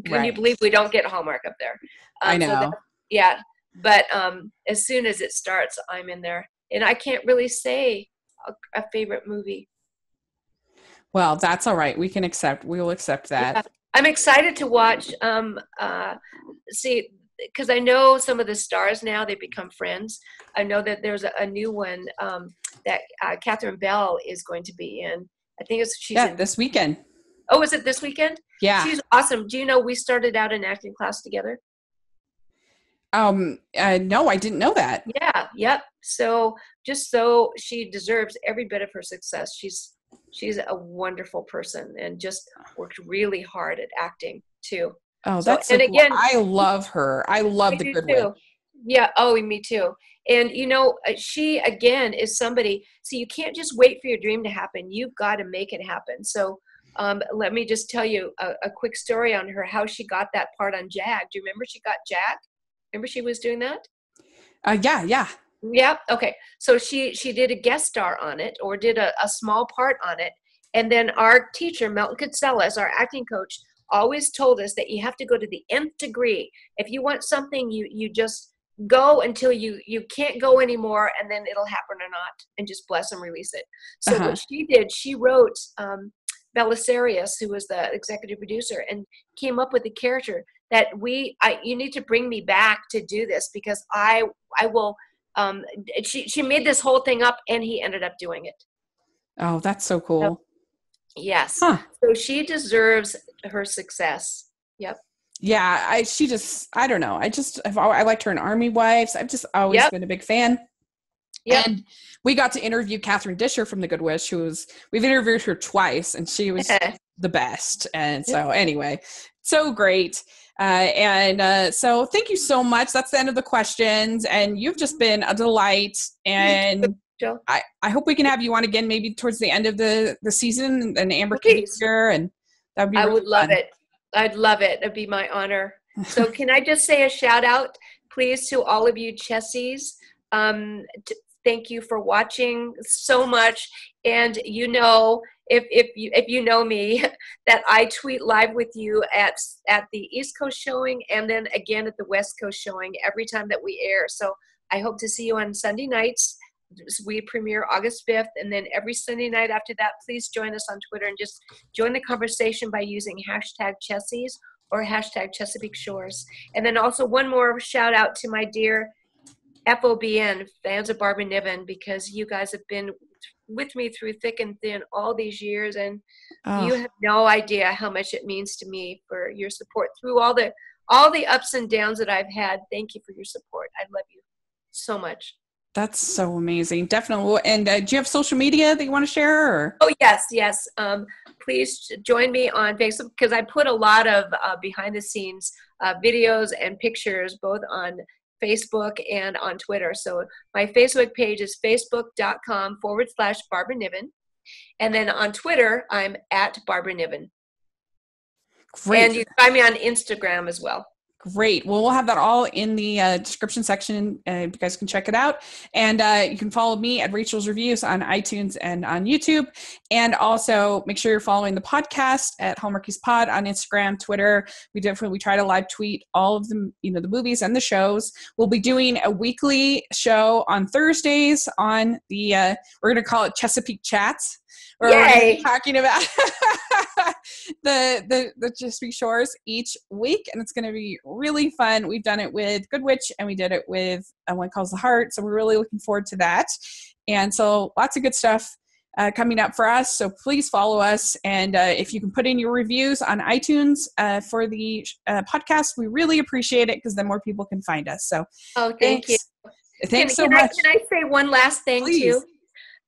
Can Right. you believe we don't get Hallmark up there? I Um, so know. that- yeah, but um, as soon as it starts, I'm in there, and I can't really say a, a favorite movie. Well, that's all right. We can accept. We will accept that. Yeah. I'm excited to watch. Um, uh, see, because I know some of the stars now; they become friends. I know that there's a, a new one um, that uh, Catherine Bell is going to be in. I think it's she's yeah, in. this weekend. Oh, is it this weekend? Yeah. She's awesome. Do you know we started out in acting class together? Um. Uh, no, I didn't know that. Yeah, yep. So just so she deserves every bit of her success. She's she's a wonderful person and just worked really hard at acting too. Oh, that's so and cool. again- I love her. I love the good too. witch. Yeah. Oh, me too. And you know, uh, she again is somebody. So you can't just wait for your dream to happen. You've got to make it happen. So um, let me just tell you a, a quick story on her. How she got that part on Jag. Do you remember she got Jag? Remember she was doing that? Uh, yeah, yeah. Yeah. Okay. So she she did a guest star on it, or did a, a small part on it, and then our teacher Milton Katselas, our acting coach, always told us that you have to go to the nth degree. If you want something, you you just go until you you can't go anymore, and then it'll happen or not, and just bless and release it. So Uh-huh. what she did, she wrote um, Bellisario, who was the executive producer, and came up with a character that we I you need to bring me back to do this because I I will um she she made this whole thing up and he ended up doing it Oh, that's so cool. Yes Huh. so she deserves her success yep Yeah, I she just I don't know. I just I've I liked her in Army Wives. I've just always Yep. been a big fan. Yep. And we got to interview Catherine Disher from The Good Witch, who was we've interviewed her twice, and she was the best. And so anyway, so great. Uh, and uh, so thank you so much. That's the end of the questions, and you've just been a delight. And Joe. I, I hope we can have you on again, maybe towards the end of the the season, and Amber can be here, and that would be. I really would love fun. it. I'd love it. It'd be my honor. So can I just say a shout out please to all of you Chessies? Um t- thank you for watching so much. And you know if if you if you know me that I tweet live with you at at the East Coast showing and then again at the West Coast showing every time that we air. So I hope to see you on Sunday nights we premiere August 5th and then every Sunday night after that please join us on Twitter and just join the conversation by using hashtag Chessies or hashtag Chesapeake Shores. And then also one more shout out to my dear FOBN fans of Barbara Niven because you guys have been with me through thick and thin all these years and Oh, you have no idea how much it means to me for your support through all the all the ups and downs that I've had. Thank you for your support. I love you so much. That's so amazing. Definitely. And uh, do you have social media that you want to share? Or? Oh yes, yes. Um, please join me on Facebook because I put a lot of uh, behind the scenes uh, videos and pictures both on Facebook and on Twitter. So my Facebook page is facebook.com forward slash Barbara Niven. And then on Twitter, I'm at Barbara Niven. Great. And you can find me on Instagram as well. Great. Well, we'll have that all in the uh, description section. Uh, you guys can check it out. And uh, you can follow me at Rachel's Reviews on iTunes and on YouTube. And also make sure you're following the podcast at Hallmarkies Pod on Instagram, Twitter. We definitely we try to live tweet all of the you know the movies and the shows. We'll be doing a weekly show on Thursdays on the uh, we're going to call it Chesapeake Chats. We're talking about the the the Chesapeake Shores each week, and it's going to be really fun. We've done it with Good Witch, and we did it with uh, When Calls the Heart, so we're really looking forward to that. And so, lots of good stuff uh, coming up for us. So please follow us, and uh, if you can put in your reviews on iTunes uh, for the uh, podcast, we really appreciate it because then more people can find us. So Oh, thank thanks, you. thanks so can much. I, can I say one last thing Please. too?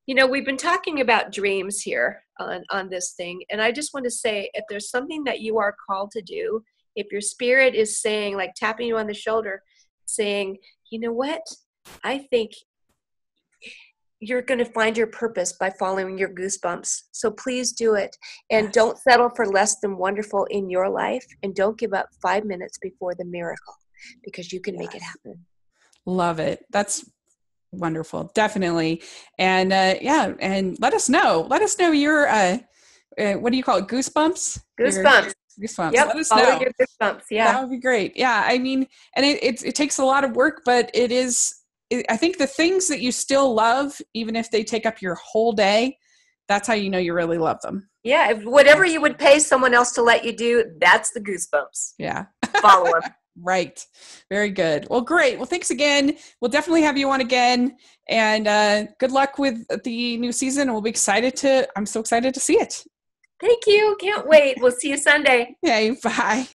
You know, we've been talking about dreams here on, on this thing, and I just want to say if there's something that you are called to do, if your spirit is saying, like tapping you on the shoulder, saying, you know what, I think you're going to find your purpose by following your goosebumps. So please do it. And Yes. don't settle for less than wonderful in your life. And don't give up five minutes before the miracle because you can make it happen. Love it. That's wonderful. Definitely. And uh, yeah, and let us know. Let us know your uh, uh what do you call it? Goosebumps. Your- Goosebumps. Goosebumps. Yep, Let us follow know. your goosebumps. Yeah. That would be great. Yeah, I mean, and it, it it takes a lot of work, but it is. It, I think the things that you still love, even if they take up your whole day, that's how you know you really love them. Yeah. If whatever you would pay someone else to let you do, that's the goosebumps. Yeah. Follow them. Right. Very good. Well, great. Well, thanks again. We'll definitely have you on again. And uh, good luck with the new season. We'll be excited to, I'm so excited to see it. Thank you. Can't wait. We'll see you Sunday. Okay. Bye.